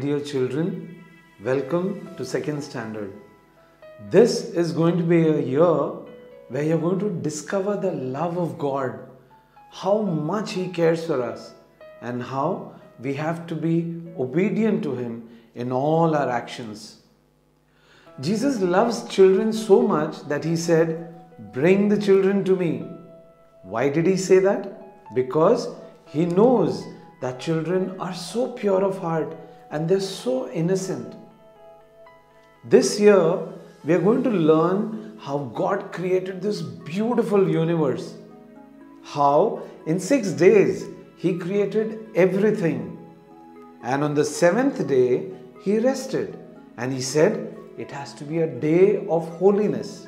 Dear children, welcome to second standard. This is going to be a year where you're going to discover the love of God, how much He cares for us, and how we have to be obedient to Him in all our actions. Jesus loves children so much that He said, Bring the children to me. Why did He say that? Because He knows that children are so pure of heart and they're so innocent. This year, we are going to learn how God created this beautiful universe. How in six days He created everything. And on the seventh day, He rested. And He said, It has to be a day of holiness.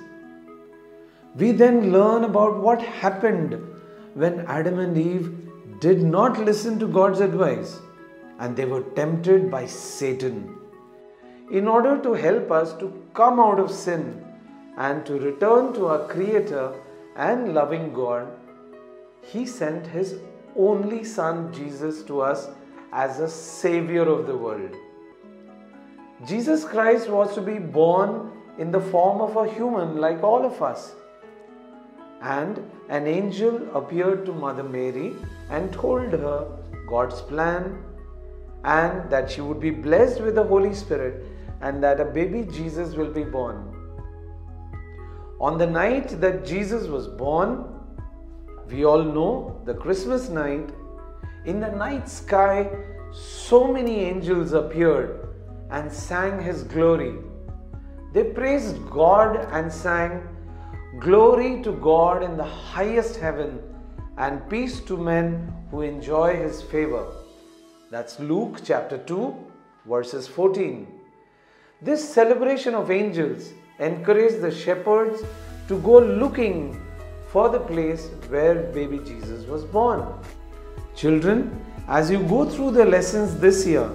We then learn about what happened when Adam and Eve did not listen to God's advice and they were tempted by Satan. In order to help us to come out of sin and to return to our Creator and loving God, He sent His only Son Jesus to us as a Savior of the world. Jesus Christ was to be born in the form of a human like all of us. And an angel appeared to Mother Mary and told her God's plan and that she would be blessed with the Holy Spirit and that a baby Jesus will be born. On the night that Jesus was born, we all know the Christmas night, in the night sky, so many angels appeared and sang His glory. They praised God and sang, Glory to God in the highest heaven and peace to men who enjoy His favor. That's Luke chapter 2, verses 14. This celebration of angels encouraged the shepherds to go looking for the place where baby Jesus was born. Children, as you go through the lessons this year,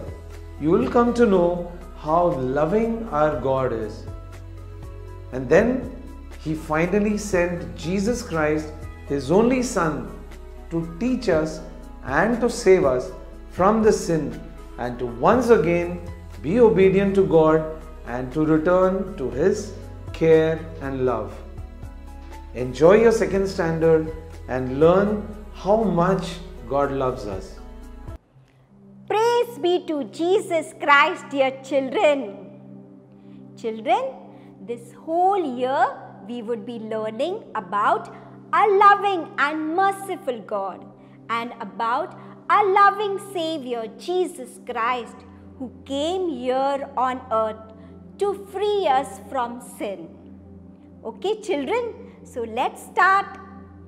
you will come to know how loving our God is. And then He finally sent Jesus Christ, His only Son, to teach us and to save us from the sin and to once again be obedient to God and to return to His care and love. Enjoy your second standard and learn how much God loves us. Praise be to Jesus Christ, dear children. Children, this whole year we would be learning about a loving and merciful God and about a loving Savior, Jesus Christ, who came here on earth to free us from sin. Okay, children, so let's start.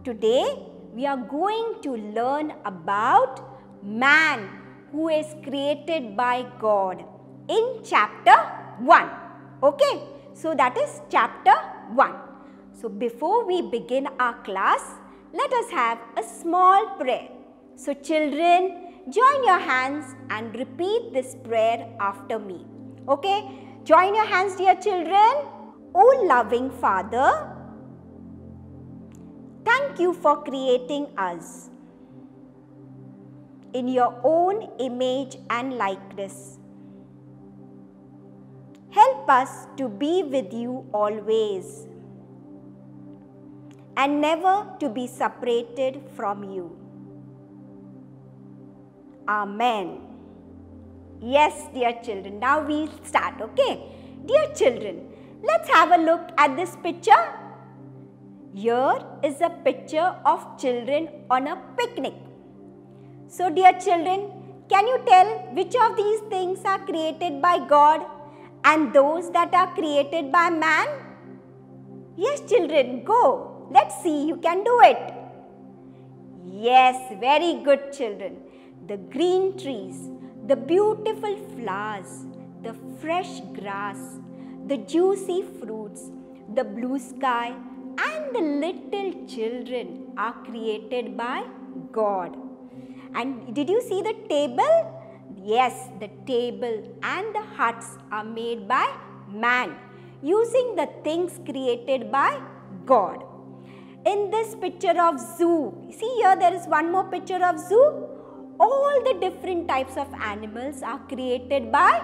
Today, we are going to learn about man who is created by God in chapter 1. Okay, so that is chapter 1. So, before we begin our class, let us have a small prayer. So, children, join your hands and repeat this prayer after me. Okay, join your hands, dear children. O loving Father, thank you for creating us in your own image and likeness. Help us to be with you always and never to be separated from you. Amen. Yes, dear children. Now we'll start, okay? Dear children, let's have a look at this picture. Here is a picture of children on a picnic. So, dear children, can you tell which of these things are created by God and those that are created by man? Yes, children, go. Let's see, you can do it. Yes, very good, children. The green trees, the beautiful flowers, the fresh grass, the juicy fruits, the blue sky, and the little children are created by God. And did you see the table? Yes, the table and the huts are made by man using the things created by God. In this picture of zoo, see here there is one more picture of zoo. All the different types of animals are created by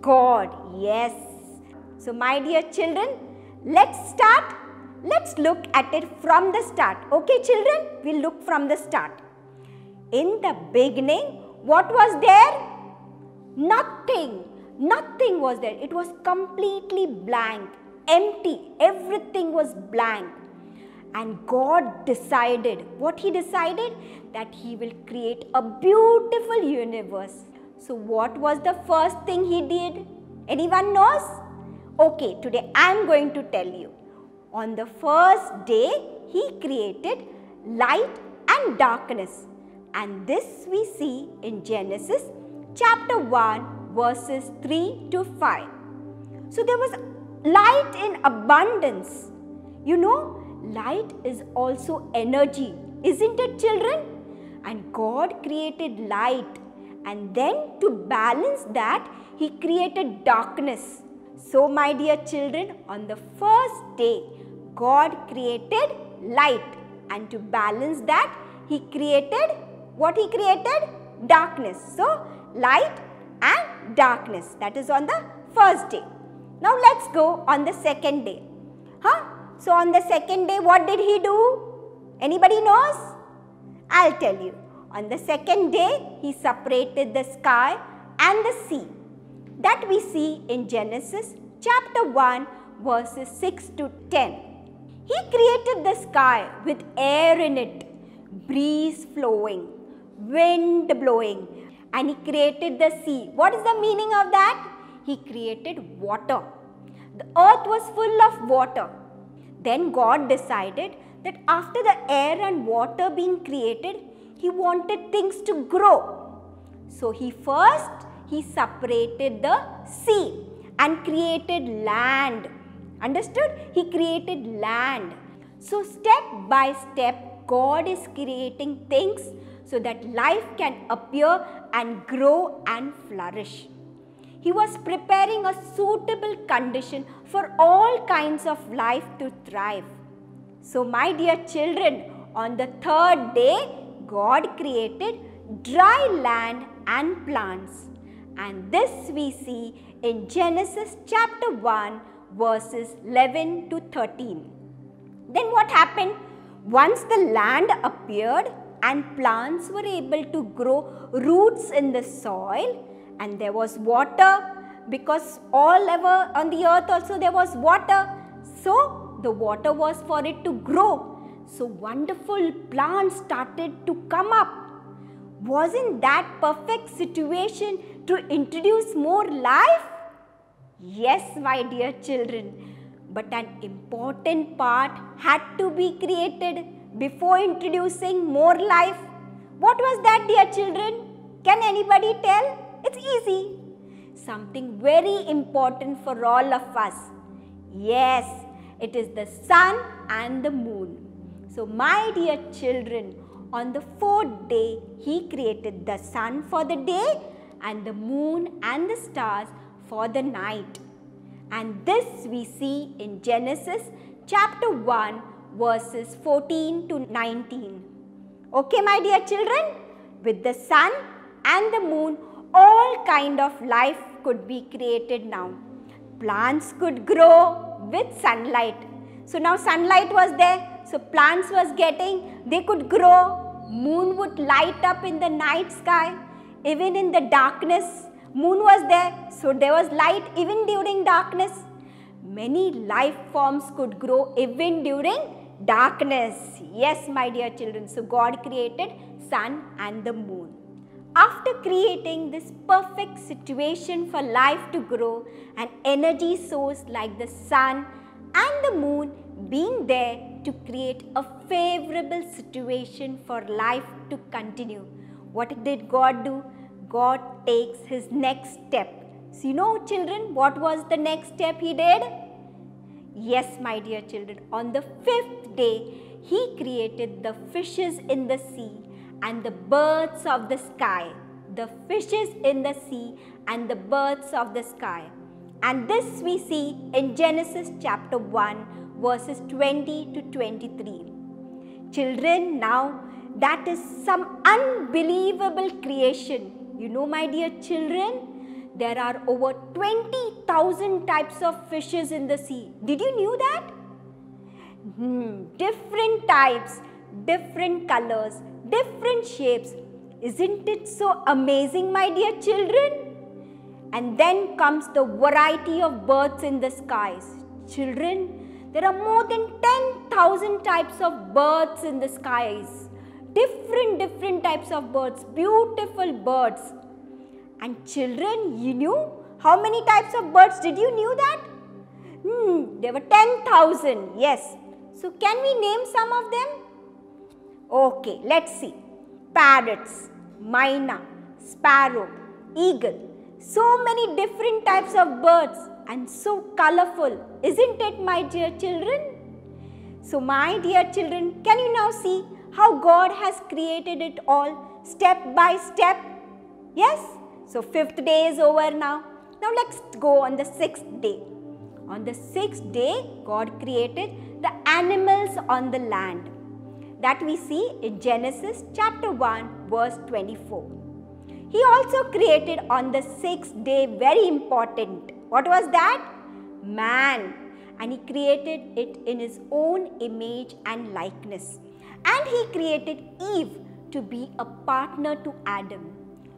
God. Yes. So, my dear children, let's start. Let's look at it from the start. Okay, children? We'll look from the start. In the beginning, what was there? Nothing. Nothing was there. It was completely blank, empty. Everything was blank. And God decided, what He decided? That He will create a beautiful universe. So, what was the first thing He did? Anyone knows? Okay, today I am going to tell you. On the first day, He created light and darkness. And this we see in Genesis chapter 1, verses 3 to 5. So, there was light in abundance. You know, light is also energy, isn't it, children? And God created light, and then to balance that, He created darkness. So, my dear children, on the first day, God created light, and to balance that, He created what He created? Darkness. So, light and darkness. That is on the first day. Now, let's go on the second day. Huh? So on the second day, what did he do? Anybody knows? I'll tell you. On the second day, he separated the sky and the sea. That we see in Genesis chapter 1 verses 6 to 10. He created the sky with air in it, breeze flowing, wind blowing, and he created the sea. What is the meaning of that? He created water. The earth was full of water then God decided that after the air and water being created, he wanted things to grow. So he first he separated the sea and created land. Understood? He created land. So step by step God is creating things so that life can appear and grow and flourish. He was preparing a suitable condition for all kinds of life to thrive. So, my dear children, on the third day, God created dry land and plants. And this we see in Genesis chapter 1, verses 11 to 13. Then what happened? Once the land appeared and plants were able to grow roots in the soil, and there was water because all over on the earth also there was water. So the water was for it to grow. So wonderful plants started to come up. Wasn't that perfect situation to introduce more life? Yes, my dear children. But an important part had to be created before introducing more life. What was that, dear children? Can anybody tell? It's easy. Something very important for all of us. Yes, it is the sun and the moon. So, my dear children, on the fourth day, He created the sun for the day and the moon and the stars for the night. And this we see in Genesis chapter 1, verses 14 to 19. Okay, my dear children, with the sun and the moon all kind of life could be created now. Plants could grow with sunlight. So now sunlight was there. So plants was getting, they could grow. Moon would light up in the night sky. Even in the darkness, moon was there. So there was light even during darkness. Many life forms could grow even during darkness. Yes, my dear children. So God created sun and the moon. After creating this perfect situation for life to grow, an energy source like the sun and the moon being there to create a favorable situation for life to continue. What did God do? God takes his next step. So, you know, children, what was the next step he did? Yes, my dear children, on the fifth day, he created the fishes in the sea and the birds of the sky, the fishes in the sea and the birds of the sky. And this we see in Genesis chapter 1 verses 20 to 23. Children, now that is some unbelievable creation. You know, my dear children, there are over 20,000 types of fishes in the sea. Did you knew that? Hmm, different types, different colors, different shapes. Isn't it so amazing, my dear children? And then comes the variety of birds in the skies. Children, there are more than 10,000 types of birds in the skies. Different, different types of birds, beautiful birds. And children, you knew how many types of birds did you knew that? Hmm, there were 10,000, yes. So can we name some of them? Okay, let's see. Parrots, myna, sparrow, eagle. So many different types of birds and so colorful. Isn't it my dear children? So my dear children, can you now see how God has created it all step by step? Yes? So fifth day is over now. Now let's go on the sixth day. On the sixth day, God created the animals on the land that we see in Genesis chapter 1 verse 24. He also created on the sixth day very important. What was that? Man. And he created it in his own image and likeness. And he created Eve to be a partner to Adam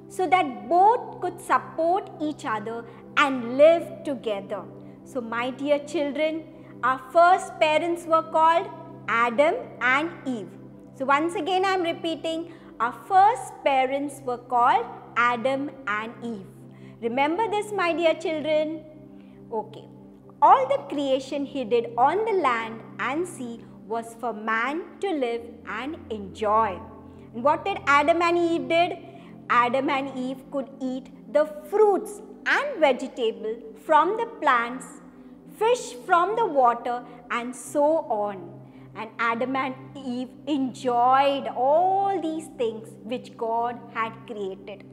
so that both could support each other and live together. So my dear children, our first parents were called Adam and Eve. So once again I am repeating, our first parents were called Adam and Eve. Remember this my dear children? Okay. All the creation he did on the land and sea was for man to live and enjoy. And what did Adam and Eve did? Adam and Eve could eat the fruits and vegetable from the plants fish from the water and so on. And Adam and Eve enjoyed all these things which God had created.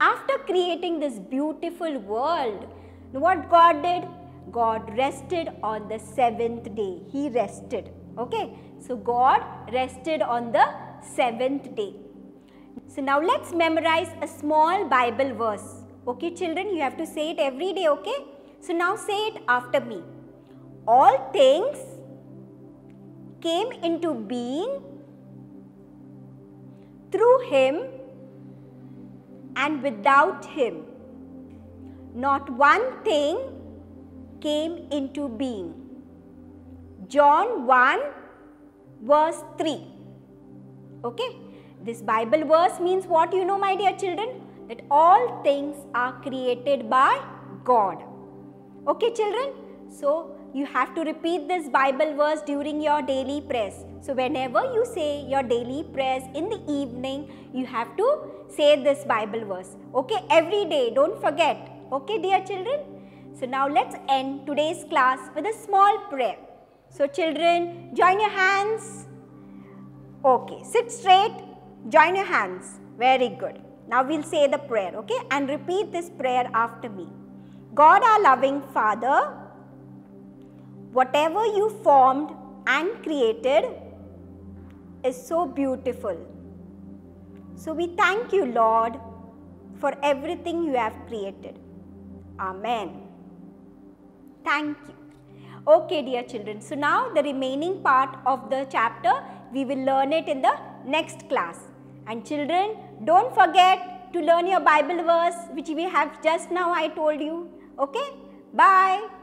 After creating this beautiful world, what God did? God rested on the seventh day. He rested. Okay. So God rested on the seventh day. So now let's memorize a small Bible verse. Okay children, you have to say it every day, okay? So now say it after me. All things came into being through him and without him. Not one thing came into being. John 1 verse 3. Okay. This Bible verse means what you know my dear children? That all things are created by God. Okay children? So you have to repeat this Bible verse during your daily prayers. So whenever you say your daily prayers in the evening, you have to say this Bible verse. Okay, every day, don't forget. Okay, dear children? So now let's end today's class with a small prayer. So children, join your hands. Okay, sit straight, join your hands. Very good. Now we'll say the prayer, okay? And repeat this prayer after me. God our loving Father, whatever you formed and created is so beautiful. So we thank you, Lord, for everything you have created. Amen. Thank you. Okay, dear children. So now the remaining part of the chapter, we will learn it in the next class. And children, don't forget to learn your Bible verse which we have just now I told you. Okay? Bye.